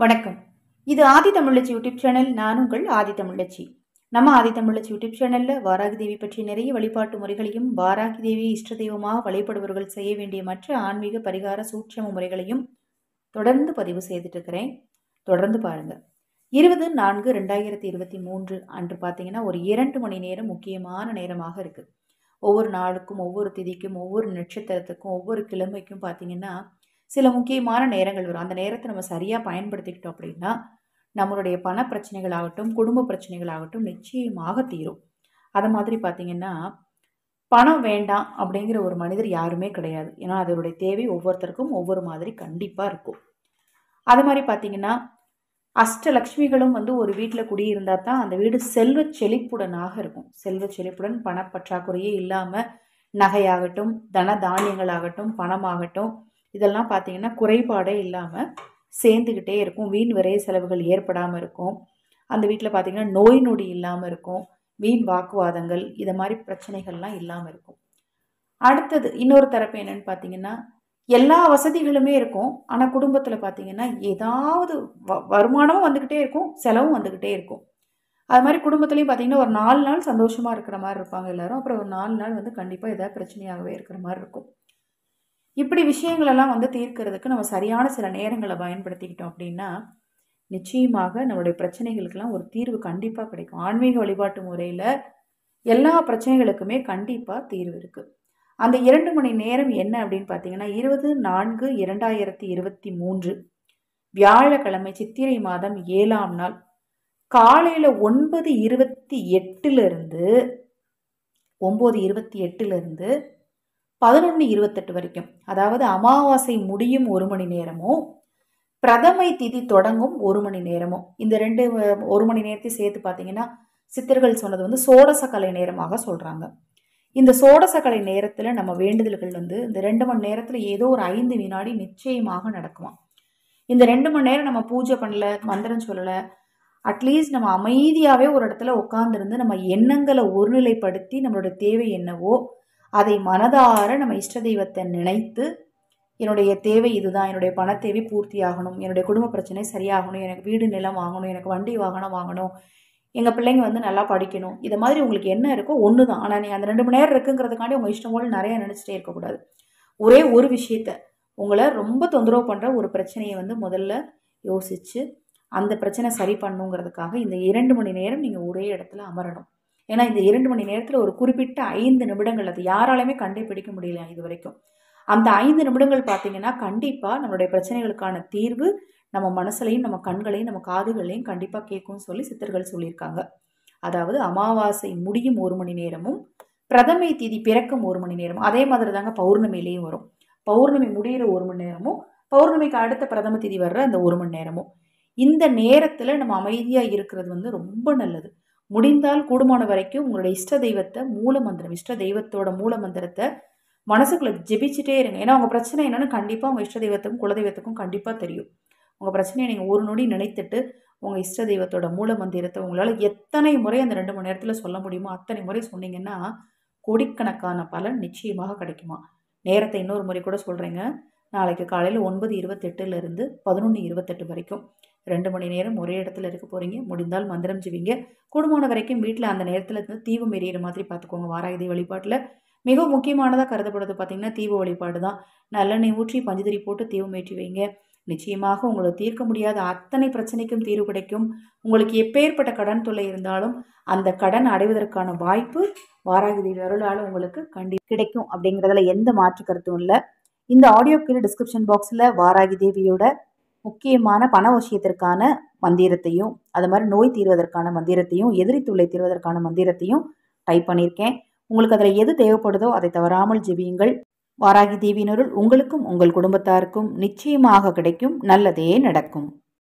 வணக்கம். இது ஆதி தமிழச்சி YouTube channel. நான் உங்கள் ஆதி தமிழச்சி நம்ம ஆதி தமிழச்சி யூடியூப் சேனலில் வாராகி தேவி பற்றி நிறைய வழிபாட்டு முறைகளையும் வாராகி தேவியை இஷ்ட தெய்வமாக வழிபடுபவர்கள் செய்ய வேண்டிய மற்ற ஆன்மீக பரிகார சூட்சம முறைகளையும் தொடர்ந்து பதிவு செய்துட்டுருக்கிறேன். தொடர்ந்து பாருங்கள் இருபது நான்கு ரெண்டாயிரத்தி இருபத்தி மூன்று அன்று பார்த்தீங்கன்னா ஒரு இரண்டு மணி நேரம் முக்கியமான நேரமாக இருக்குது ஒவ்வொரு நாளுக்கும் ஒவ்வொரு திதிக்கும் ஒவ்வொரு நட்சத்திரத்துக்கும் ஒவ்வொரு கிழமைக்கும் பார்த்தீங்கன்னா சில முக்கியமான நேரங்கள் வரும். அந்த நேரத்தை நம்ம சரியாக பயன்படுத்திக்கிட்டோம் அப்படின்னா நம்மளுடைய பண பிரச்சனைகளாகட்டும் குடும்ப பிரச்சனைகளாகட்டும் நிச்சயமாக தீரும். அதை மாதிரி பார்த்திங்கன்னா பணம் வேண்டாம் அப்படிங்கிற ஒரு மனிதர் யாருமே கிடையாது. ஏன்னா அதனுடைய தேவை ஒவ்வொருத்தருக்கும் ஒவ்வொரு மாதிரி கண்டிப்பாக இருக்கும். அது மாதிரி பார்த்திங்கன்னா அஷ்டலக்ஷ்மிகளும் வந்து ஒரு வீட்டில் குடியிருந்தால் தான் அந்த வீடு செல்வ செழிப்புடனாக இருக்கும். செல்வ செழிப்புடன் பணப்பற்றாக்குறையே இல்லாமல் நகையாகட்டும் தன தானியங்களாகட்டும் பணமாகட்டும் இதெல்லாம் பார்த்திங்கன்னா குறைபாடே இல்லாமல் சேர்ந்துக்கிட்டே இருக்கும். வீண் விரைய செலவுகள் ஏற்படாமல் இருக்கும். அந்த வீட்டில் பார்த்திங்கன்னா நோய் நொடி இல்லாமல் இருக்கும். வீண் வாக்குவாதங்கள் இதை மாதிரி பிரச்சனைகள்லாம் இல்லாமல் இருக்கும். அடுத்தது இன்னொரு தரப்பு என்னென்னு பார்த்தீங்கன்னா எல்லா வசதிகளுமே இருக்கும். ஆனால் குடும்பத்தில் பார்த்தீங்கன்னா ஏதாவது வ வருமானமும் வந்துக்கிட்டே இருக்கும். செலவும் வந்துக்கிட்டே இருக்கும். அது மாதிரி குடும்பத்துலேயும் பார்த்தீங்கன்னா ஒரு நாலு நாள் சந்தோஷமாக இருக்கிற மாதிரி இருப்பாங்க எல்லோரும். அப்புறம் ஒரு நாலு நாள் வந்து கண்டிப்பாக ஏதாவது பிரச்சனையாகவே இருக்கிற மாதிரி இருக்கும். இப்படி விஷயங்களெல்லாம் வந்து தீர்க்கிறதுக்கு நம்ம சரியான சில நேரங்களை பயன்படுத்திக்கிட்டோம் அப்படின்னா நிச்சயமாக நம்மளுடைய பிரச்சனைகளுக்கெல்லாம் ஒரு தீர்வு கண்டிப்பாக கிடைக்கும். ஆன்மீக வழிபாட்டு முறையில் எல்லா பிரச்சனைகளுக்குமே கண்டிப்பாக தீர்வு இருக்குது அந்த இரண்டு மணி நேரம் என்ன அப்படின்னு பார்த்தீங்கன்னா இருபது நான்கு இரண்டாயிரத்தி இருபத்தி மூன்று வியாழக்கிழமை சித்திரை மாதம் ஏழாம் நாள் காலையில் ஒன்பது இருபத்தி எட்டுலேருந்து ஒம்பது இருபத்தி எட்டுலேருந்து பதினொன்று இருபத்தெட்டு வரைக்கும். அதாவது அமாவாசை முடியும் ஒரு மணி நேரமும் பிரதமை திதி தொடங்கும் ஒரு மணி நேரமும் இந்த ரெண்டு ஒரு மணி நேரத்தையும் சேர்த்து பார்த்தீங்கன்னா சித்தர்கள் சொன்னது வந்து சோடச கலை நேரமாக சொல்கிறாங்க இந்த சோடச கலை நேரத்தில் நம்ம வேண்டுதல்கள் வந்து இந்த ரெண்டு மணி நேரத்தில் ஏதோ ஒரு ஐந்து வினாடி நிச்சயமாக நடக்குமா இந்த ரெண்டு மணி நேரம் நம்ம பூஜை பண்ணல மந்திரம் சொல்லலை அட்லீஸ்ட் நம்ம அமைதியாகவே ஒரு இடத்துல உட்காந்துருந்து நம்ம எண்ணங்களை ஒருநிலைப்படுத்தி நம்மளோட தேவை என்னவோ அதை மனதார நம்ம இஷ்ட தெய்வத்தை நினைத்து என்னுடைய தேவை இதுதான் என்னுடைய பண தேவை பூர்த்தி ஆகணும் என்னுடைய குடும்ப பிரச்சனை சரியாகணும் எனக்கு வீடு நிலம் வாங்கணும் எனக்கு வண்டி வாகனம் வாங்கணும் எங்கள் பிள்ளைங்க வந்து நல்லா படிக்கணும் இது மாதிரி உங்களுக்கு என்ன இருக்கோ ஒன்று தான் ஆனால் நீங்கள் அந்த ரெண்டு மணி நேரம் இருக்குங்கிறதுக்காண்டி உங்கள் இஷ்டம் போல் நிறையா நினச்சிட்டே இருக்கக்கூடாது. ஒரே ஒரு விஷயத்த உங்களை ரொம்ப தொந்தரவு பண்ணுற ஒரு பிரச்சனையை வந்து முதல்ல யோசித்து அந்த பிரச்சனை சரி பண்ணுங்கிறதுக்காக இந்த இரண்டு மணி நேரம் நீங்கள் ஒரே இடத்துல அமரணும். ஏன்னா இந்த இரண்டு மணி நேரத்தில் ஒரு குறிப்பிட்ட ஐந்து நிமிடங்கள் அது யாராலையுமே கண்டுபிடிக்க முடியல இது வரைக்கும். அந்த ஐந்து நிமிடங்கள் பார்த்தீங்கன்னா கண்டிப்பாக நம்மளுடைய பிரச்சனைகளுக்கான தீர்வு நம்ம மனசுலையும் நம்ம கண்களையும் நம்ம காதுகளையும் கண்டிப்பாக கேட்கும்னு சொல்லி சித்தர்கள் சொல்லியிருக்காங்க. அதாவது அமாவாசை முடியும் ஒரு மணி நேரமும் பிரதமை திதி பிறக்கும் ஒரு மணி நேரமும் அதே மாதிரி தாங்க பௌர்ணமியிலையும் வரும். பௌர்ணமி முடிகிற ஒரு மணி நேரமும் பௌர்ணமிக்கு அடுத்த பிரதம திதி வர்ற அந்த ஒரு மணி நேரமும். இந்த நேரத்தில் நம்ம அமைதியாக இருக்கிறது வந்து ரொம்ப நல்லது. முடிந்தால் கூடுமான வரைக்கும் உங்களுடைய இஷ்ட தெய்வத்தை மூல மந்திரம் இஷ்ட தெய்வத்தோட மூல மந்திரத்தை மனசுக்குள்ளே ஜெபிச்சுட்டே இருங்க. ஏன்னா உங்கள் பிரச்சனை என்னென்னு கண்டிப்பாக உங்கள் இஷ்ட தெய்வத்துக்கும் குலதெய்வத்துக்கும் கண்டிப்பாக தெரியும். உங்கள் பிரச்சனையை நீங்கள் ஒரு நொடி நினைத்துட்டு உங்கள் இஷ்ட தெய்வத்தோட மூல மந்திரத்தை உங்களால் எத்தனை முறை அந்த ரெண்டு மணி நேரத்தில் சொல்ல முடியுமோ அத்தனை முறை சொன்னீங்கன்னா கோடிக்கணக்கான பலன் நிச்சயமாக கிடைக்குமா? நேரத்தை இன்னொரு முறை கூட சொல்கிறேங்க நாளைக்கு காலையில் ஒன்பது இருபத்தெட்டுலேருந்து பதினொன்று இருபத்தெட்டு வரைக்கும் ரெண்டு மணி நேரம் ஒரே இடத்துல இருக்க போகிறீங்க முடிந்தால் மந்திரம் ஜிவிங்க கூடுமான வரைக்கும் வீட்டில் அந்த நேரத்தில் இருந்து தீபம் எரியிற மாதிரி பார்த்துக்கோங்க. வாராயுதி வழிபாட்டில் மிக முக்கியமானதாக கருதப்படுறது பார்த்திங்கன்னா தீப வழிபாடு தான் நல்லெண்ணெய் ஊற்றி பஞ்சுதிரி போட்டு தீபம் ஏற்றி வைங்க. நிச்சயமாக உங்களை தீர்க்க முடியாத அத்தனை பிரச்சனைக்கும் தீர்வு கிடைக்கும். உங்களுக்கு எப்பேற்பட்ட கடன் தொல்லை இருந்தாலும் அந்த கடன் அடைவதற்கான வாய்ப்பு வாராகி அருளால் உங்களுக்கு கண்டி கிடைக்கும். அப்படிங்கிறதுல எந்த மாற்று கருத்தும் இல்லை. இந்த ஆடியோ கீழே டிஸ்கிரிப்ஷன் பாக்ஸில் வாராகி தேவியோட முக்கியமான பண விஷயத்திற்கான மந்திரத்தையும் அது மாதிரி நோய் தீர்வதற்கான மந்திரத்தையும் எதிரி தொல்லை தீர்வதற்கான மந்திரத்தையும் டைப் பண்ணியிருக்கேன். உங்களுக்கு அதில் எது தேவைப்படுதோ அதை தவறாமல் ஜெபியுங்கள். வாராகி தேவியினருள் உங்களுக்கும் உங்கள் குடும்பத்தாருக்கும் நிச்சயமாக கிடைக்கும். நல்லதே நடக்கும்.